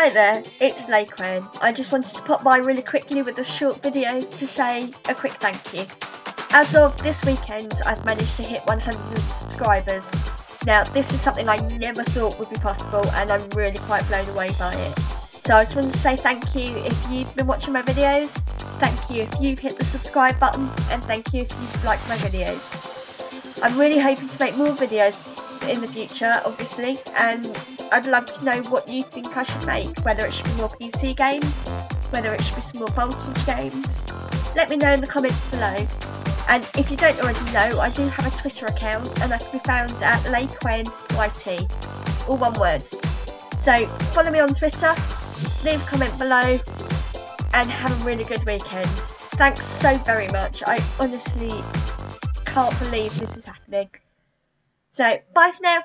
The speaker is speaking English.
Hi there, it's Lai Quen. I just wanted to pop by really quickly with a short video to say a quick thank you. As of this weekend, I've managed to hit 100 subscribers. Now, this is something I never thought would be possible, and I'm really quite blown away by it. So I just wanted to say thank you if you've been watching my videos, thank you if you've hit the subscribe button, and thank you if you've liked my videos. I'm really hoping to make more videos in the future, obviously, and I'd love to know what you think I should make, whether it should be more PC games, whether it should be some more Voltage games. Let me know in the comments below. And if you don't already know, I do have a Twitter account and I can be found at LaQuenYT, all one word. So follow me on Twitter, leave a comment below, and have a really good weekend. Thanks so very much. I honestly can't believe this is happening. So, bye for now.